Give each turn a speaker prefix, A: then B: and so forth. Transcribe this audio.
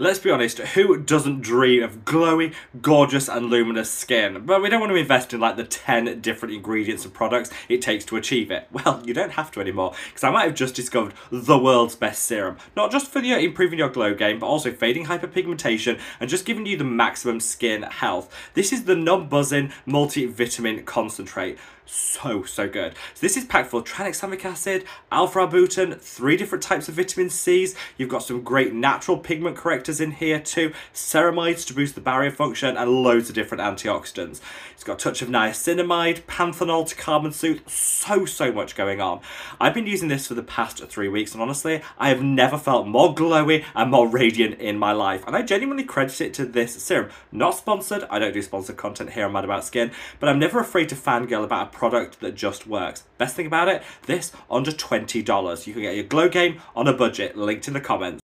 A: Let's be honest, who doesn't dream of glowy, gorgeous and luminous skin? But we don't want to invest in like the 10 different ingredients and products it takes to achieve it. Well, you don't have to anymore, because I might have just discovered the world's best serum. Not just for your improving your glow game, but also fading hyperpigmentation and just giving you the maximum skin health. This is the Numbuzin multivitamin concentrate so, so good. So this is packed full of tranexamic acid, alpha-arbutin, three different types of vitamin C's. You've got some great natural pigment correctors in here too, ceramides to boost the barrier function, and loads of different antioxidants. It's got a touch of niacinamide, panthenol to carbon soothe, so, so much going on. I've been using this for the past three weeks, and honestly, I have never felt more glowy and more radiant in my life. And I genuinely credit it to this serum. Not sponsored, I don't do sponsored content here on Mad About Skin, but I'm never afraid to fangirl about a product that just works. Best thing about it, this under $20. You can get your glow game on a budget, linked in the comments.